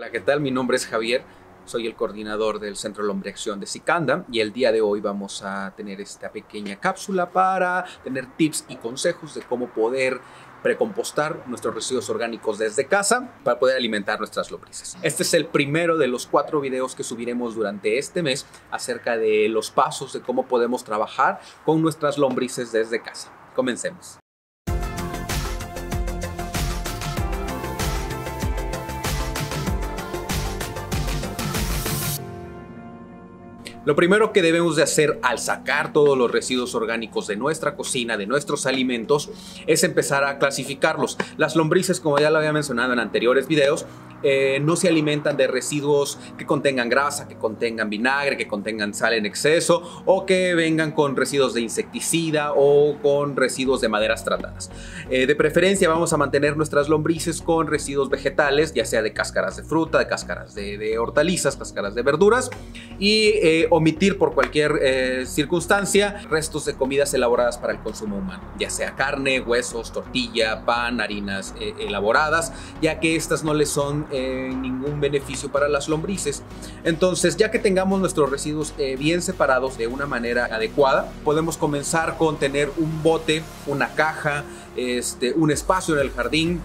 Hola, ¿qué tal? Mi nombre es Javier, soy el coordinador del Centro de Lombriacción de Sicanda y el día de hoy vamos a tener esta pequeña cápsula para tener tips y consejos de cómo poder precompostar nuestros residuos orgánicos desde casa para poder alimentar nuestras lombrices. Este es el primero de los cuatro videos que subiremos durante este mes acerca de los pasos de cómo podemos trabajar con nuestras lombrices desde casa. Comencemos. Lo primero que debemos de hacer al sacar todos los residuos orgánicos de nuestra cocina, de nuestros alimentos, es empezar a clasificarlos. Las lombrices, como ya lo había mencionado en anteriores videos, eh, no se alimentan de residuos que contengan grasa, que contengan vinagre, que contengan sal en exceso o que vengan con residuos de insecticida o con residuos de maderas tratadas. Eh, de preferencia vamos a mantener nuestras lombrices con residuos vegetales, ya sea de cáscaras de fruta, de cáscaras de, hortalizas, cáscaras de verduras y eh, omitir por cualquier circunstancia restos de comidas elaboradas para el consumo humano, ya sea carne, huesos, tortilla, pan, harinas elaboradas, ya que estas no les son eh, ningún beneficio para las lombrices. Entonces, ya que tengamos nuestros residuos eh, bien separados de una manera adecuada, podemos comenzar con tener un bote, una caja, este, un espacio en el jardín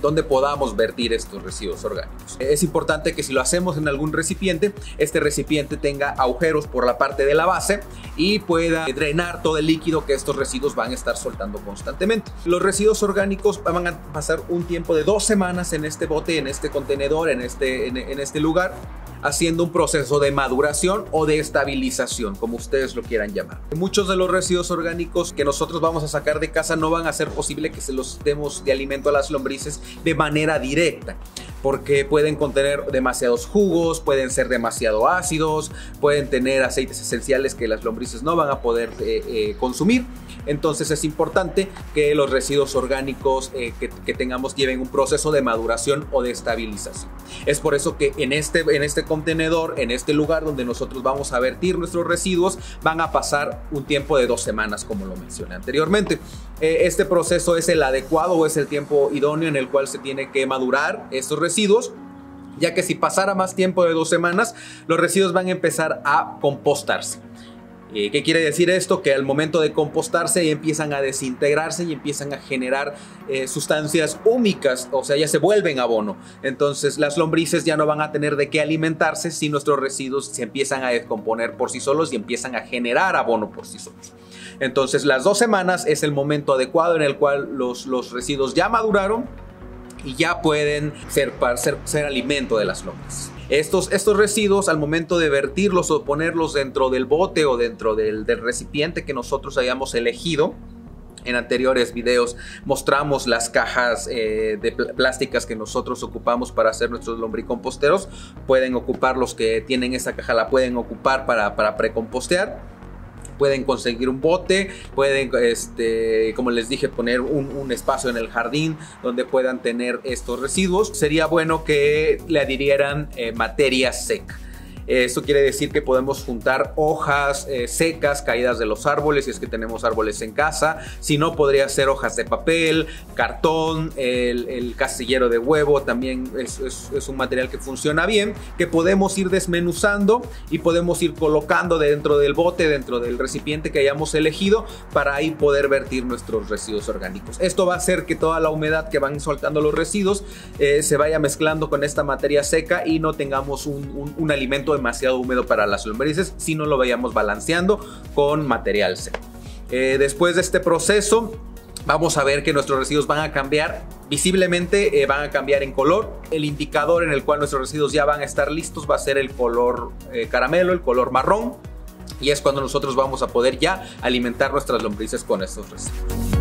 donde podamos vertir estos residuos orgánicos. Es importante que si lo hacemos en algún recipiente, este recipiente tenga agujeros por la parte de la base y pueda drenar todo el líquido que estos residuos van a estar soltando constantemente. Los residuos orgánicos van a pasar un tiempo de dos semanas en este bote, en este contenedor, en este, en, este lugar haciendo un proceso de maduración o de estabilización, como ustedes lo quieran llamar. Muchos de los residuos orgánicos que nosotros vamos a sacar de casa no van a ser posible que se los demos de alimento a las lombrices de manera directa porque pueden contener demasiados jugos, pueden ser demasiado ácidos, pueden tener aceites esenciales que las lombrices no van a poder eh, eh, consumir. Entonces es importante que los residuos orgánicos eh, que, tengamos lleven un proceso de maduración o de estabilización. Es por eso que en este, en este contenedor, en este lugar donde nosotros vamos a vertir nuestros residuos, van a pasar un tiempo de dos semanas, como lo mencioné anteriormente. este proceso es el adecuado o es el tiempo idóneo en el cual se tiene que madurar estos residuos ya que si pasara más tiempo de dos semanas, los residuos van a empezar a compostarse. Eh, ¿Qué quiere decir esto? Que al momento de compostarse empiezan a desintegrarse y empiezan a generar eh, sustancias húmicas, o sea, ya se vuelven abono. Entonces las lombrices ya no van a tener de qué alimentarse si nuestros residuos se empiezan a descomponer por sí solos y empiezan a generar abono por sí solos. Entonces las dos semanas es el momento adecuado en el cual los, los residuos ya maduraron y ya pueden ser, ser, ser alimento de las lombrices. Estos, estos residuos al momento de vertirlos o ponerlos dentro del bote o dentro del, recipiente que nosotros hayamos elegido, en anteriores videos mostramos las cajas eh, de plásticas que nosotros ocupamos para hacer nuestros lombricomposteros. Pueden ocupar los que tienen esa caja, la pueden ocupar para, para precompostear pueden conseguir un bote, pueden, este, como les dije, poner un, espacio en el jardín donde puedan tener estos residuos. Sería bueno que le adhirieran eh, materia seca. Esto quiere decir que podemos juntar hojas eh, secas caídas de los árboles si es que tenemos árboles en casa. Si no, podría ser hojas de papel, cartón, el, castillero de huevo también es, un material que funciona bien, que podemos ir desmenuzando y podemos ir colocando dentro del bote, dentro del recipiente que hayamos elegido para ahí poder vertir nuestros residuos orgánicos. Esto va a hacer que toda la humedad que van soltando los residuos eh, se vaya mezclando con esta materia seca y no tengamos un, un alimento demasiado húmedo para las lombrices si no lo vayamos balanceando con material seco. Eh, después de este proceso, vamos a ver que nuestros residuos van a cambiar visiblemente, eh, van a cambiar en color. El indicador en el cual nuestros residuos ya van a estar listos va a ser el color eh, caramelo, el color marrón. Y es cuando nosotros vamos a poder ya alimentar nuestras lombrices con estos residuos.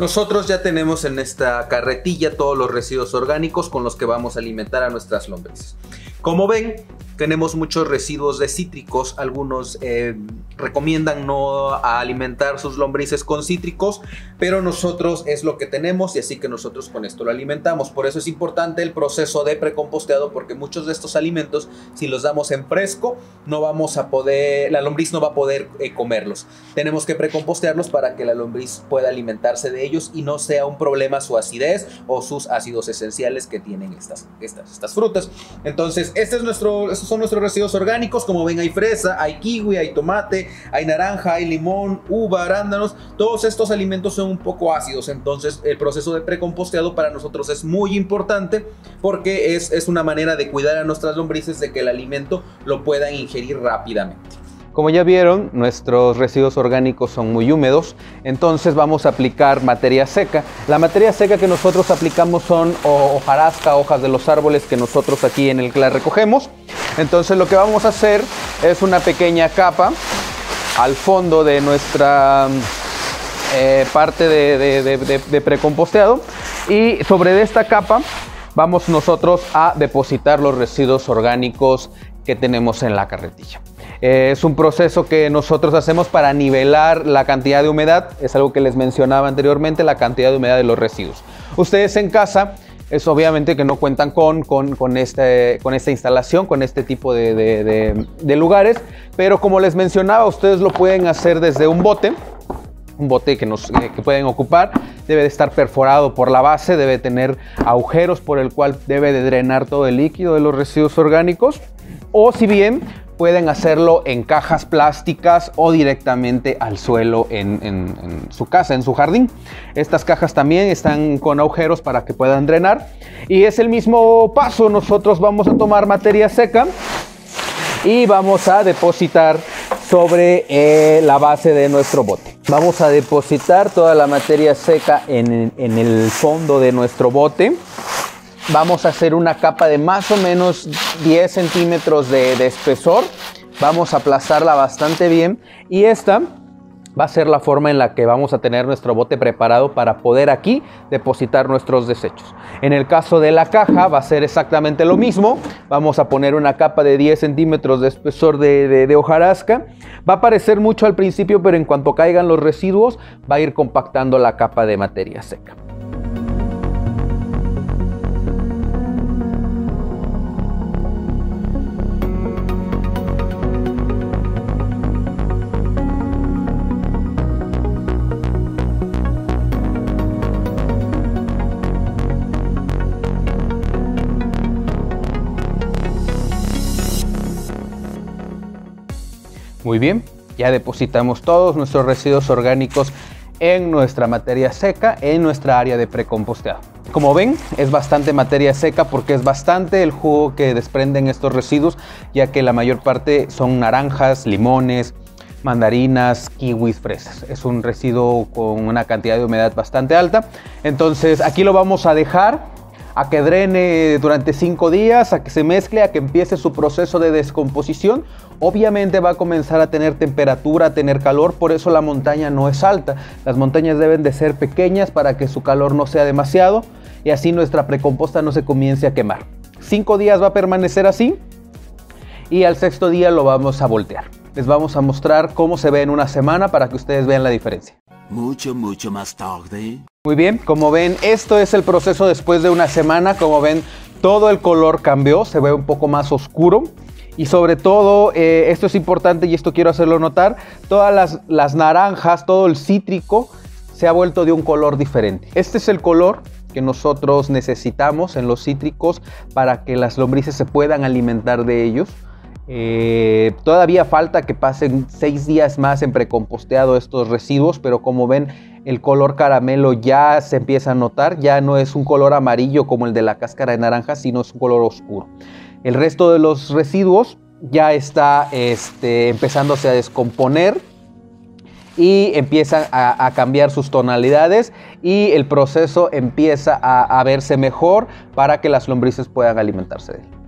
Nosotros ya tenemos en esta carretilla todos los residuos orgánicos con los que vamos a alimentar a nuestras lombrices. Como ven, tenemos muchos residuos de cítricos, algunos eh, recomiendan no alimentar sus lombrices con cítricos, pero nosotros es lo que tenemos y así que nosotros con esto lo alimentamos. Por eso es importante el proceso de precomposteado porque muchos de estos alimentos, si los damos en fresco, no vamos a poder, la lombriz no va a poder eh, comerlos. Tenemos que precompostearlos para que la lombriz pueda alimentarse de ellos y no sea un problema su acidez o sus ácidos esenciales que tienen estas, estas, estas frutas. Entonces, este es nuestro, son nuestros residuos orgánicos. Como ven, hay fresa, hay kiwi, hay tomate, hay naranja, hay limón, uva, arándanos. Todos estos alimentos son un poco ácidos. Entonces, el proceso de precomposteado para nosotros es muy importante porque es, es una manera de cuidar a nuestras lombrices de que el alimento lo puedan ingerir rápidamente. Como ya vieron, nuestros residuos orgánicos son muy húmedos, entonces vamos a aplicar materia seca. La materia seca que nosotros aplicamos son hojarasca, hojas de los árboles que nosotros aquí en el CLA recogemos. Entonces lo que vamos a hacer es una pequeña capa al fondo de nuestra eh, parte de, de precomposteado y sobre esta capa vamos nosotros a depositar los residuos orgánicos que tenemos en la carretilla. Eh, es un proceso que nosotros hacemos para nivelar la cantidad de humedad, es algo que les mencionaba anteriormente, la cantidad de humedad de los residuos. Ustedes en casa es obviamente que no cuentan con, con, este, con esta instalación, con este tipo de, lugares, pero como les mencionaba, ustedes lo pueden hacer desde un bote, un bote que, nos, eh, que pueden ocupar, debe de estar perforado por la base, debe tener agujeros por el cual debe de drenar todo el líquido de los residuos orgánicos, o si bien pueden hacerlo en cajas plásticas o directamente al suelo en, su casa, en su jardín. Estas cajas también están con agujeros para que puedan drenar. Y es el mismo paso, nosotros vamos a tomar materia seca y vamos a depositar sobre eh, la base de nuestro bote. Vamos a depositar toda la materia seca en, el fondo de nuestro bote vamos a hacer una capa de más o menos 10 centímetros de, espesor. Vamos a aplastarla bastante bien y esta va a ser la forma en la que vamos a tener nuestro bote preparado para poder aquí depositar nuestros desechos. En el caso de la caja va a ser exactamente lo mismo. Vamos a poner una capa de 10 centímetros de espesor de, de hojarasca. Va a parecer mucho al principio, pero en cuanto caigan los residuos va a ir compactando la capa de materia seca. Muy bien, ya depositamos todos nuestros residuos orgánicos en nuestra materia seca, en nuestra área de precomposteado. Como ven, es bastante materia seca porque es bastante el jugo que desprenden estos residuos, ya que la mayor parte son naranjas, limones, mandarinas, kiwis, fresas. Es un residuo con una cantidad de humedad bastante alta. Entonces aquí lo vamos a dejar a que drene durante cinco días, a que se mezcle, a que empiece su proceso de descomposición. Obviamente va a comenzar a tener temperatura, a tener calor, por eso la montaña no es alta. Las montañas deben de ser pequeñas para que su calor no sea demasiado y así nuestra precomposta no se comience a quemar. Cinco días va a permanecer así y al sexto día lo vamos a voltear. Les vamos a mostrar cómo se ve en una semana para que ustedes vean la diferencia. Mucho, mucho más tarde. Muy bien, como ven, esto es el proceso después de una semana. Como ven, todo el color cambió, se ve un poco más oscuro. Y sobre todo, eh, esto es importante y esto quiero hacerlo notar, todas las, naranjas, todo el cítrico se ha vuelto de un color diferente. Este es el color que nosotros necesitamos en los cítricos para que las lombrices se puedan alimentar de ellos. Eh, todavía falta que pasen seis días más en precomposteado estos residuos, pero como ven, el color caramelo ya se empieza a notar, ya no es un color amarillo como el de la cáscara de naranja, sino es un color oscuro. El resto de los residuos ya está este, empezándose a descomponer y empiezan a, cambiar sus tonalidades y el proceso empieza a verse mejor para que las lombrices puedan alimentarse de él.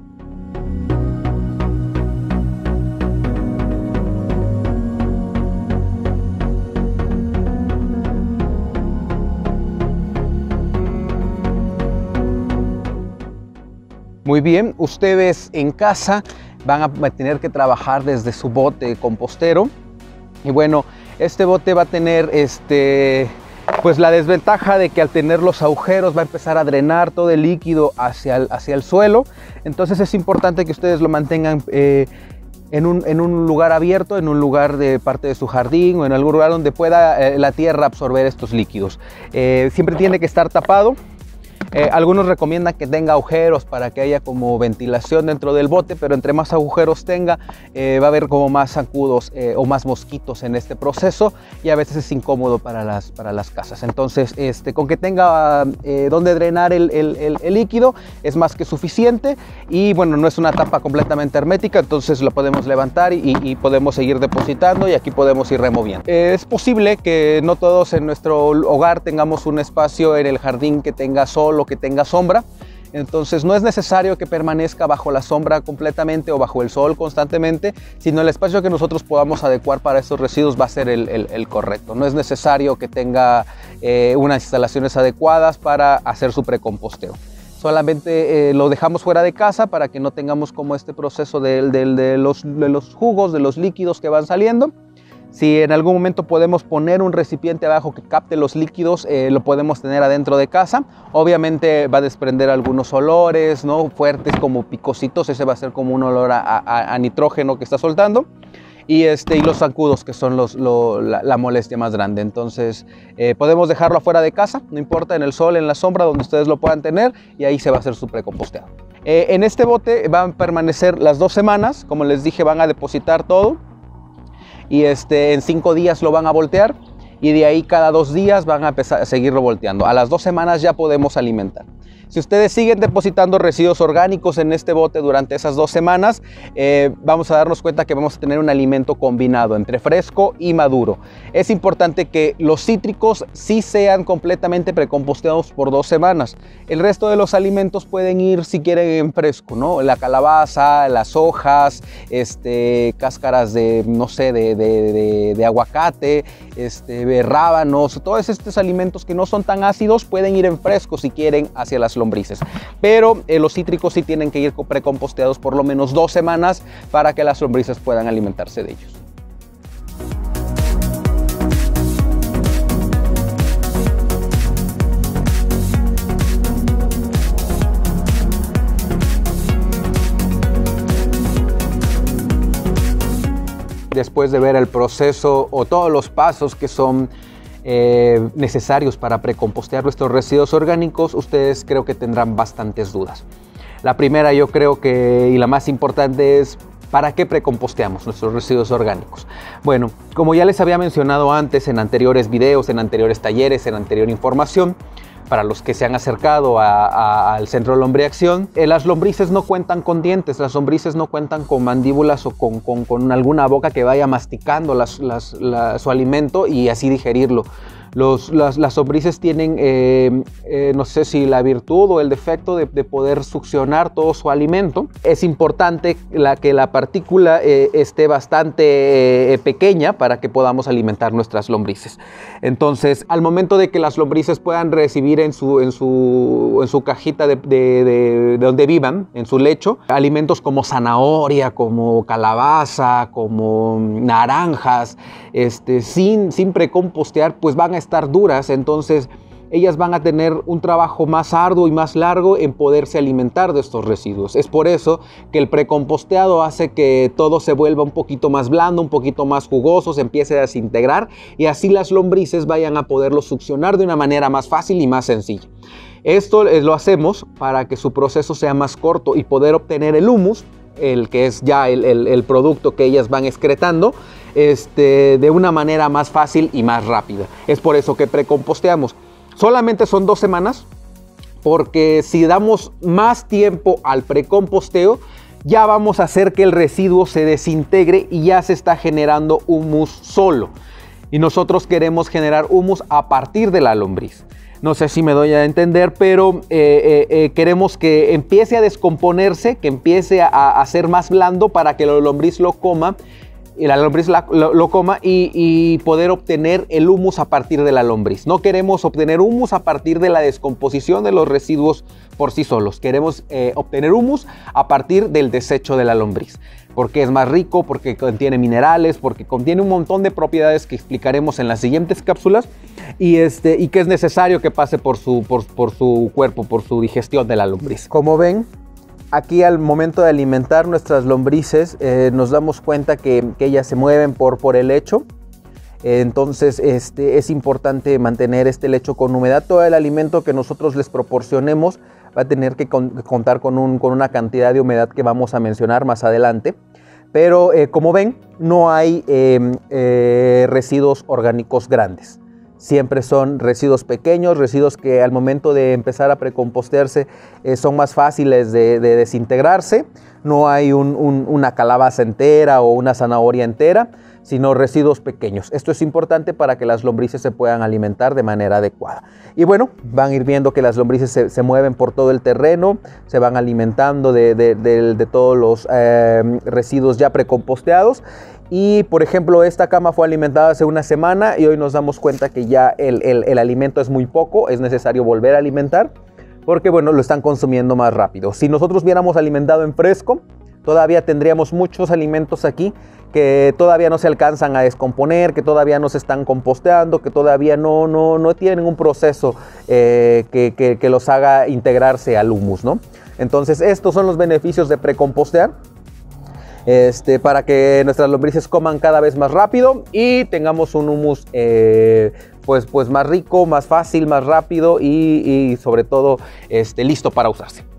Muy bien, ustedes en casa van a tener que trabajar desde su bote compostero. Y bueno, este bote va a tener este, pues la desventaja de que al tener los agujeros va a empezar a drenar todo el líquido hacia el, hacia el suelo. Entonces es importante que ustedes lo mantengan eh, en, un, lugar abierto, en un lugar de parte de su jardín o en algún lugar donde pueda eh, la tierra absorber estos líquidos. Eh, siempre tiene que estar tapado eh, algunos recomiendan que tenga agujeros para que haya como ventilación dentro del bote, pero entre más agujeros tenga, eh, va a haber como más zancudos eh, o más mosquitos en este proceso y a veces es incómodo para las, para las casas. Entonces, este, con que tenga donde drenar el, líquido es más que suficiente y bueno, no es una tapa completamente hermética, entonces lo podemos levantar y, y podemos seguir depositando y aquí podemos ir removiendo. es posible que no todos en nuestro hogar tengamos un espacio en el jardín que tenga que tenga sombra. Entonces no es necesario que permanezca bajo la sombra completamente o bajo el sol constantemente, sino el espacio que nosotros podamos adecuar para estos residuos va a ser el, correcto. No es necesario que tenga eh, unas instalaciones adecuadas para hacer su precomposteo. Solamente eh, lo dejamos fuera de casa para que no tengamos como este proceso de los jugos, de los líquidos que van saliendo. Si en algún momento podemos poner un recipiente abajo que capte los líquidos, eh, lo podemos tener adentro de casa. Obviamente va a desprender algunos olores ¿no? fuertes como picositos, ese va a ser como un olor a, nitrógeno que está soltando. Y, este, y los zancudos, que son la, molestia más grande. Entonces, eh, podemos dejarlo afuera de casa, no importa, en el sol, en la sombra, donde ustedes lo puedan tener, y ahí se va a hacer su precomposteado. Eh, en este bote van a permanecer las dos semanas, como les dije, van a depositar todo y este, en cinco días lo van a voltear y de ahí cada dos días van a empezar a seguirlo volteando. A las dos semanas ya podemos alimentar. Si ustedes siguen depositando residuos orgánicos en este bote durante esas dos semanas, eh, vamos a darnos cuenta que vamos a tener un alimento combinado entre fresco y maduro. Es importante que los cítricos sí sean completamente precomposteados por dos semanas. El resto de los alimentos pueden ir si quieren en fresco, ¿no? La calabaza, las hojas, este, cáscaras de, no sé, de, de aguacate, este, rábanos, todos estos alimentos que no son tan ácidos pueden ir en fresco si quieren hacia las lombrices. Pero eh, los cítricos sí tienen que ir precomposteados por lo menos dos semanas para que las lombrices puedan alimentarse de ellos. después de ver el proceso o todos los pasos que son eh, necesarios para precompostear nuestros residuos orgánicos, ustedes creo que tendrán bastantes dudas. La primera yo creo que, y la más importante es, ¿para qué precomposteamos nuestros residuos orgánicos? Bueno, como ya les había mencionado antes en anteriores videos, en anteriores talleres, en anterior información, para los que se han acercado al centro de lombriacción, eh, las lombrices no cuentan con dientes, las lombrices no cuentan con mandíbulas o con, alguna boca que vaya masticando su alimento y así digerirlo las, las sombrices tienen, eh, eh, no sé si la virtud o el defecto de, poder succionar todo su alimento. Es importante que la partícula eh, esté bastante pequeña para que podamos alimentar nuestras lombrices. Entonces, al momento de que las lombrices puedan recibir en su, en su, en su cajita de, de, donde vivan, en su lecho, alimentos como zanahoria, como calabaza, como naranjas, este, sin, sin precompostear, pues van a estar duras, entonces ellas van a tener un trabajo más arduo y más largo en poderse alimentar de estos residuos. Es por eso que el precomposteado hace que todo se vuelva un poquito más blando, un poquito más jugoso, se empiece a desintegrar y así las lombrices vayan a poderlo succionar de una manera más fácil y más sencilla. Esto lo hacemos para que su proceso sea más corto y poder obtener el humus el que es ya el, producto que ellas van excretando, este, de una manera más fácil y más rápida. Es por eso que precomposteamos. Solamente son dos semanas, porque si damos más tiempo al precomposteo, ya vamos a hacer que el residuo se desintegre y ya se está generando humus solo. Y nosotros queremos generar humus a partir de la lombriz. No sé si me doy a entender, pero eh, eh, eh, queremos que empiece a descomponerse, que empiece a, a, ser más blando para que la lombriz lo coma la lombriz lo, coma y, poder obtener el humus a partir de la lombriz. No queremos obtener humus a partir de la descomposición de los residuos por sí solos. Queremos eh, obtener humus a partir del desecho de la lombriz. Porque es más rico, porque contiene minerales, porque contiene un montón de propiedades que explicaremos en las siguientes cápsulas y, este, y que es necesario que pase por su, por, por su cuerpo, por su digestión de la lombriz. Como ven, aquí al momento de alimentar nuestras lombrices eh, nos damos cuenta que, ellas se mueven por, el lecho. Entonces este, es importante mantener este lecho con humedad. Todo el alimento que nosotros les proporcionemos va a tener que contar con, un, con, una cantidad de humedad que vamos a mencionar más adelante. Pero eh, como ven, no hay eh, residuos orgánicos grandes siempre son residuos pequeños, residuos que al momento de empezar a precompostearse eh, son más fáciles de, desintegrarse. No hay una calabaza entera o una zanahoria entera, sino residuos pequeños. Esto es importante para que las lombrices se puedan alimentar de manera adecuada. Y bueno, van a ir viendo que las lombrices se, mueven por todo el terreno, se van alimentando de, todos los eh, residuos ya precomposteados y por ejemplo, esta cama fue alimentada hace una semana y hoy nos damos cuenta que ya el, alimento es muy poco, es necesario volver a alimentar porque bueno, lo están consumiendo más rápido. Si nosotros hubiéramos alimentado en fresco, todavía tendríamos muchos alimentos aquí que todavía no se alcanzan a descomponer, que todavía no se están composteando, que todavía no, no, no tienen un proceso eh, que, que, los haga integrarse al humus, ¿no? Entonces, estos son los beneficios de precompostear este, para que nuestras lombrices coman cada vez más rápido y tengamos un humus eh, pues, pues más rico, más fácil, más rápido y, sobre todo este, listo para usarse.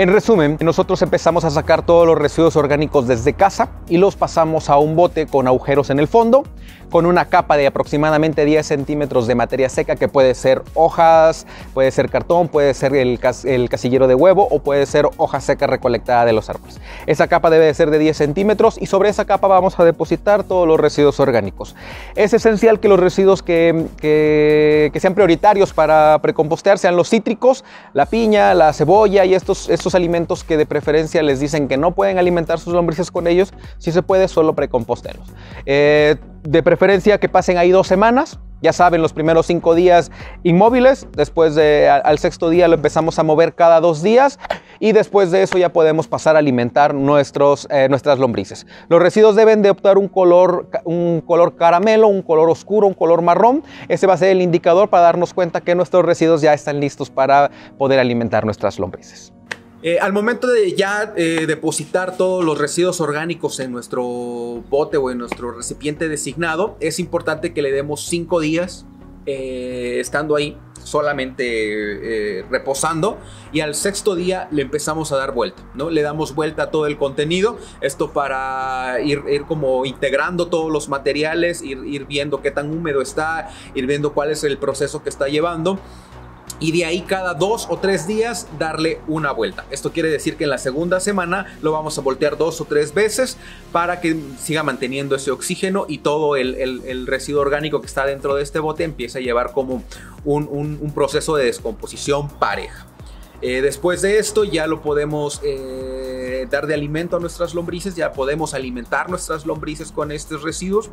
En resumen, nosotros empezamos a sacar todos los residuos orgánicos desde casa y los pasamos a un bote con agujeros en el fondo con una capa de aproximadamente 10 centímetros de materia seca que puede ser hojas, puede ser cartón, puede ser el, casillero de huevo o puede ser hoja seca recolectada de los árboles. Esa capa debe ser de 10 centímetros y sobre esa capa vamos a depositar todos los residuos orgánicos. Es esencial que los residuos que, sean prioritarios para precompostear sean los cítricos, la piña, la cebolla y estos, estos alimentos que de preferencia les dicen que no pueden alimentar sus lombrices con ellos, si se puede solo precompostearlos. Eh, de preferencia que pasen ahí dos semanas. Ya saben, los primeros cinco días inmóviles, después de, al sexto día lo empezamos a mover cada dos días y después de eso ya podemos pasar a alimentar nuestros, eh, nuestras lombrices. Los residuos deben de optar un color, un color caramelo, un color oscuro, un color marrón. Ese va a ser el indicador para darnos cuenta que nuestros residuos ya están listos para poder alimentar nuestras lombrices. Eh, al momento de ya eh, depositar todos los residuos orgánicos en nuestro bote o en nuestro recipiente designado, es importante que le demos cinco días eh, estando ahí solamente reposando y al sexto día le empezamos a dar vuelta, ¿no? Le damos vuelta a todo el contenido, esto para ir, como integrando todos los materiales, ir, ir viendo qué tan húmedo está, ir viendo cuál es el proceso que está llevando y de ahí cada dos o tres días darle una vuelta. Esto quiere decir que en la segunda semana lo vamos a voltear dos o tres veces para que siga manteniendo ese oxígeno y todo el, residuo orgánico que está dentro de este bote empiece a llevar como un, proceso de descomposición pareja. Eh, después de esto ya lo podemos eh, dar de alimento a nuestras lombrices, ya podemos alimentar nuestras lombrices con estos residuos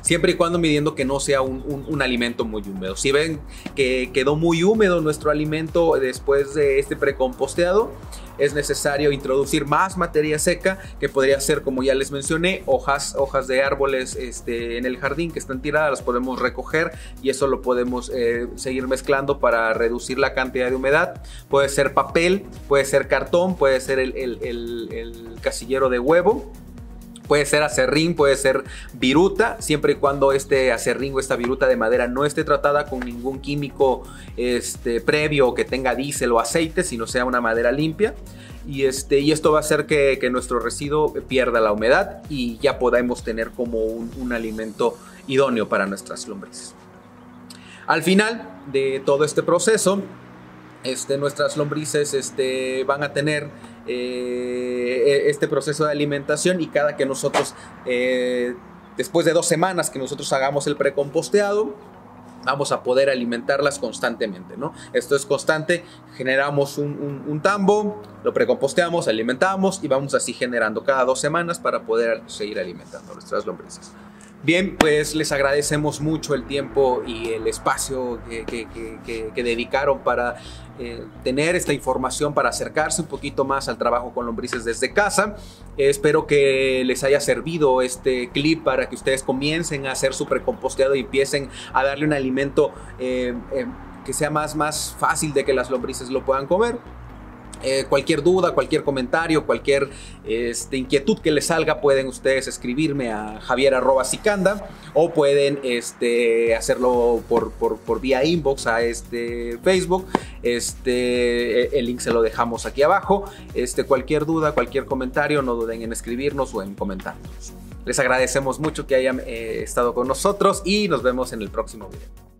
siempre y cuando midiendo que no sea un, alimento muy húmedo. Si ven que quedó muy húmedo nuestro alimento después de este precomposteado, es necesario introducir más materia seca, que podría ser, como ya les mencioné, hojas, hojas de árboles este, en el jardín que están tiradas, las podemos recoger y eso lo podemos eh, seguir mezclando para reducir la cantidad de humedad. Puede ser papel, puede ser cartón, puede ser el casillero de huevo Puede ser acerrín, puede ser viruta, siempre y cuando este acerrín o esta viruta de madera no esté tratada con ningún químico este, previo que tenga diésel o aceite, sino sea una madera limpia. Y, este, y esto va a hacer que, nuestro residuo pierda la humedad y ya podamos tener como un, alimento idóneo para nuestras lombrices. Al final de todo este proceso, este, nuestras lombrices este, van a tener eh, este proceso de alimentación y cada que nosotros, eh, después de dos semanas que nosotros hagamos el precomposteado, vamos a poder alimentarlas constantemente, ¿no? Esto es constante, generamos un, tambo, lo precomposteamos, alimentamos y vamos así generando cada dos semanas para poder seguir alimentando nuestras lombrices. Bien, pues les agradecemos mucho el tiempo y el espacio que, dedicaron para eh, tener esta información, para acercarse un poquito más al trabajo con lombrices desde casa. espero que les haya servido este clip para que ustedes comiencen a hacer su precomposteado y empiecen a darle un alimento eh, eh, que sea más, más fácil de que las lombrices lo puedan comer. Eh, cualquier duda, cualquier comentario, cualquier este, inquietud que les salga, pueden ustedes escribirme a javier o pueden este, hacerlo por, por, vía inbox a este Facebook. Este, el link se lo dejamos aquí abajo. Este, cualquier duda, cualquier comentario, no duden en escribirnos o en comentarnos. Les agradecemos mucho que hayan eh, estado con nosotros y nos vemos en el próximo video.